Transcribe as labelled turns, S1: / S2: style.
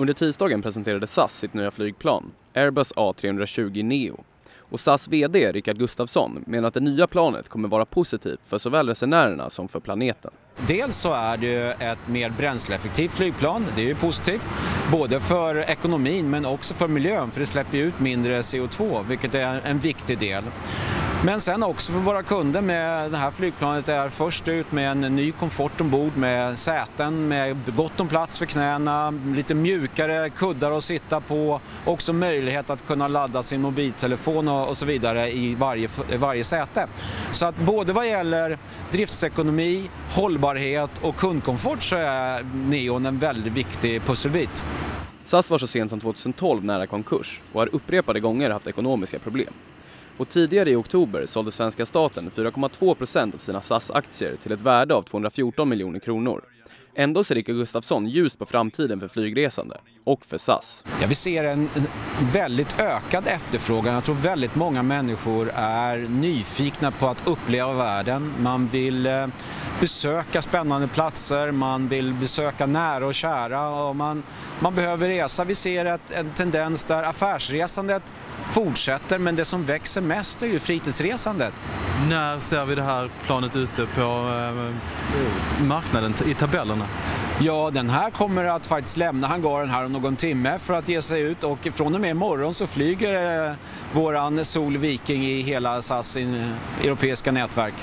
S1: Under tisdagen presenterade SAS sitt nya flygplan, Airbus A320 Neo. Och SAS VD Rickard Gustafsson menar att det nya planet kommer vara positivt för såväl resenärerna som för planeten.
S2: Dels så är det ett mer bränsleeffektivt flygplan, det är ju positivt. Både för ekonomin men också för miljön för det släpper ut mindre CO2 vilket är en viktig del. Men sen också för våra kunder med det här flygplanet är först ut med en ny komfort ombord med säten med gott om plats för knäna, lite mjukare kuddar att sitta på, också möjlighet att kunna ladda sin mobiltelefon och, så vidare i varje, varje säte. Så att både vad gäller driftsekonomi, hållbarhet och kundkomfort så är Neon en väldigt viktig pusselbit.
S1: SAS var så sent som 2012 nära konkurs och har upprepade gånger haft ekonomiska problem. Och tidigare i oktober sålde svenska staten 4,2 procent av sina SAS-aktier till ett värde av 214 miljoner kronor. Ändå ser Rickard Gustafsson ljust på framtiden för flygresande och för SAS.
S2: Ja, vi ser en väldigt ökad efterfrågan. Jag tror väldigt många människor är nyfikna på att uppleva världen. Man vill eh, besöka spännande platser, man vill besöka nära och kära och man, man behöver resa. Vi ser ett, en tendens där affärsresandet fortsätter men det som växer mest är ju fritidsresandet.
S3: När ser vi det här planet ute på eh, marknaden i tabellerna?
S2: Ja, den här kommer att faktiskt lämna hangaren här om någon timme för att ge sig ut och från och med imorgon så flyger eh, våran Sol Viking i hela SAS eh, europeiska nätverk.